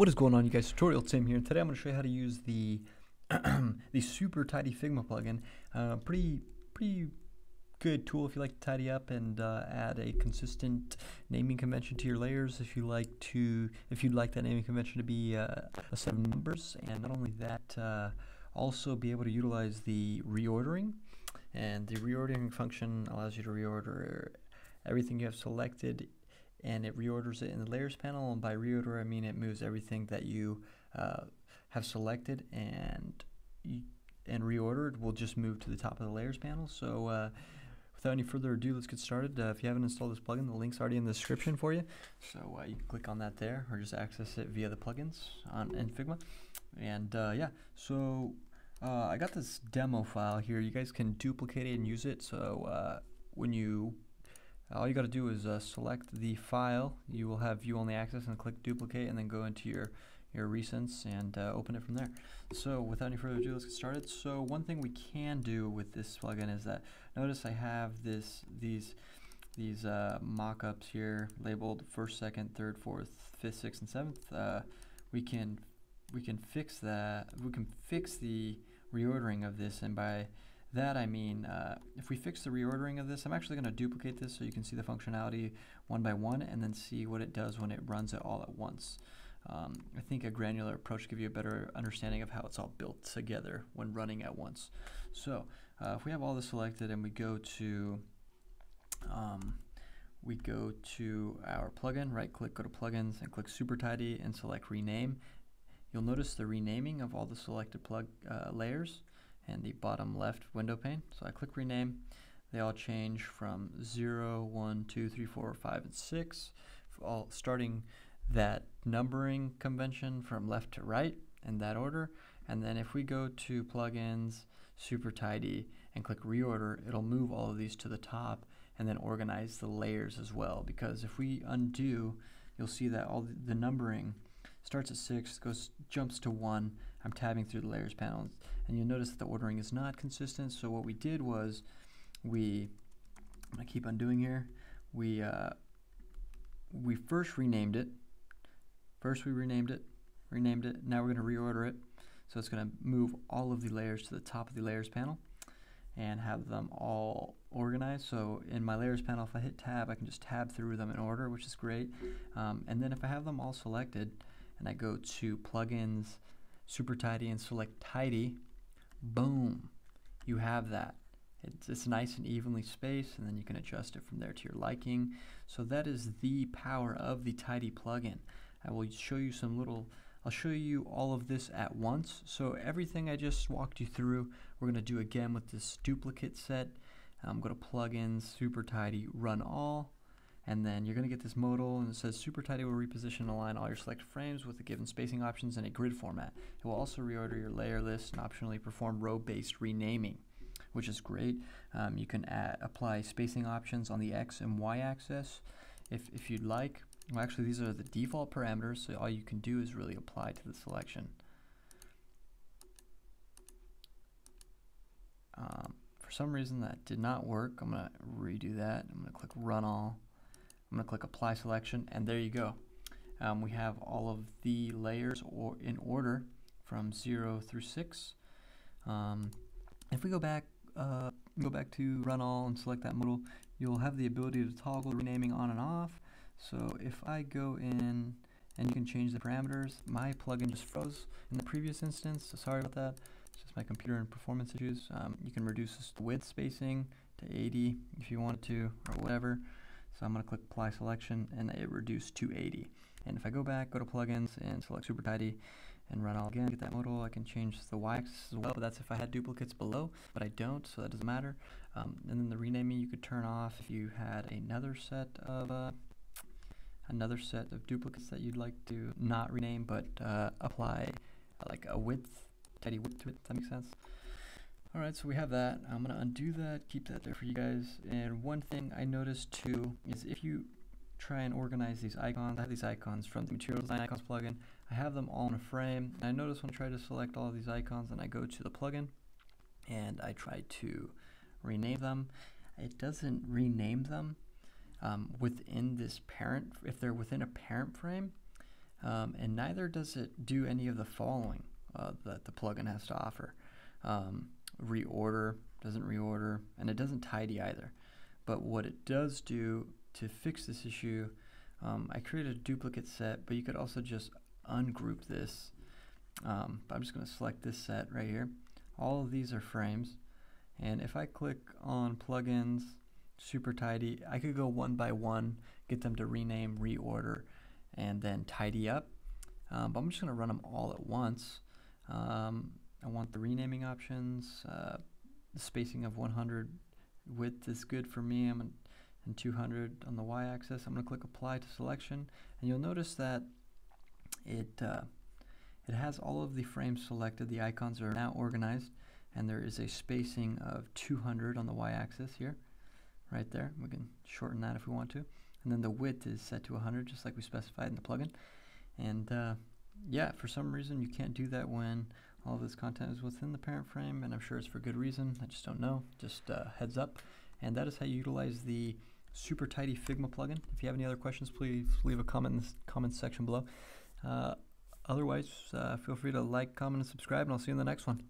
What is going on you guys? Tutorial Tim here. Today I'm going to show you how to use the the super tidy Figma plugin. Uh, pretty pretty good tool if you like to tidy up and uh, add a consistent naming convention to your layers. If you like to if you'd like that naming convention to be uh, a set of numbers, and not only that, uh, also be able to utilize the reordering. And the reordering function allows you to reorder everything you have selected and it reorders it in the layers panel and by reorder I mean it moves everything that you uh, have selected and and reordered will just move to the top of the layers panel. So uh, without any further ado let's get started. Uh, if you haven't installed this plugin the link's already in the description for you. So uh, you can click on that there or just access it via the plugins on in Figma. And uh, yeah so uh, I got this demo file here. You guys can duplicate it and use it. So when you all you got to do is uh, select the file. You will have view only access and click duplicate and then go into your your recents and uh, open it from there. So without any further ado, let's get started. So one thing we can do with this plugin is that notice I have this these these uh, mock-ups here labeled first, second, third, fourth, fifth, sixth, and seventh. Uh, we can we can fix that. We can fix the reordering of this, and by that I mean, uh, if we fix the reordering of this, I'm actually going to duplicate this so you can see the functionality one by one and then see what it does when it runs it all at once. Um, I think a granular approach gives you a better understanding of how it's all built together when running at once. So uh, if we have all this selected and we go to um, we go to our plugin, right click, go to plugins and click super tidy and select rename. You'll notice the renaming of all the selected plug uh, layers and the bottom left window pane. So I click rename. They all change from 0, 1, 2, 3, 4, 5, and 6, all starting that numbering convention from left to right in that order. And then if we go to plugins, super tidy, and click reorder, it'll move all of these to the top and then organize the layers as well. Because if we undo, you'll see that all the numbering starts at 6, goes jumps to 1. I'm tabbing through the layers panel, and you'll notice that the ordering is not consistent. So what we did was we, to keep undoing here, we, uh, we first renamed it. First we renamed it, renamed it. Now we're going to reorder it. So it's going to move all of the layers to the top of the layers panel and have them all organized. So in my layers panel, if I hit tab, I can just tab through them in order, which is great. Um, and then if I have them all selected, and I go to plugins, super tidy and select tidy, boom, you have that. It's, it's nice and evenly spaced and then you can adjust it from there to your liking. So that is the power of the tidy plugin. I will show you some little I'll show you all of this at once. So everything I just walked you through, we're going to do again with this duplicate set. I'm going to plugins, super tidy, run all and then you're going to get this modal and it says super tidy will reposition and align all your selected frames with the given spacing options in a grid format. It will also reorder your layer list and optionally perform row-based renaming which is great. Um, you can add, apply spacing options on the X and Y axis if, if you'd like. Well, actually, these are the default parameters, so all you can do is really apply to the selection. Um, for some reason that did not work. I'm going to redo that. I'm going to click Run All. I'm going to click apply selection and there you go. Um, we have all of the layers or in order from 0 through 6. Um, if we go back uh, go back to run all and select that modal, you'll have the ability to toggle renaming on and off. So if I go in and you can change the parameters, my plugin just froze in the previous instance, so sorry about that. It's just my computer and performance issues. Um, you can reduce the width spacing to 80 if you want to or whatever. So I'm going to click apply selection and it reduced to 80. And if I go back, go to plugins and select super tidy and run all again, get that modal, I can change the y-axis as well, but that's if I had duplicates below, but I don't, so that doesn't matter. Um, and then the renaming you could turn off if you had another set of uh, another set of duplicates that you'd like to not rename, but uh, apply uh, like a width, tidy width to it, that makes sense. Alright, so we have that. I'm to undo that, keep that there for you guys. And one thing I noticed too is if you try and organize these icons, I have these icons from the Material Design Icons plugin. I have them all in a frame. And I notice when I try to select all of these icons and I go to the plugin and I try to rename them, it doesn't rename them um, within this parent, if they're within a parent frame. um, and neither does it do any of the following uh, that the plugin has to offer. Um, reorder doesn't reorder, and it doesn't tidy either. But what it does do to fix this issue, um, I created a duplicate set, but you could also just ungroup this. Um, I'm just going to select this set right here. All of these are frames. And if I click on plugins, super tidy, I could go one by one, get them to rename, reorder, and then tidy up. Um, but I'm just going to run them all at once. Um, I want the renaming options, uh, the spacing of 100 width is good for me. I'm in 200 on the y-axis. I'm going to click apply to selection, and you'll notice that it uh, it has all of the frames selected. The icons are now organized, and there is a spacing of 200 on the y-axis here, right there. We can shorten that if we want to. And then the width is set to 100, just like we specified in the plugin. And uh, yeah, for some reason you can't do that when all of this content is within the parent frame, and I'm sure it's for good reason. I just don't know. Just uh, heads up. And that is how you utilize the super tidy Figma plugin. If you have any other questions, please leave a comment in the comments section below. Uh, otherwise, uh, feel free to like, comment, and subscribe, and I'll see you in the next one.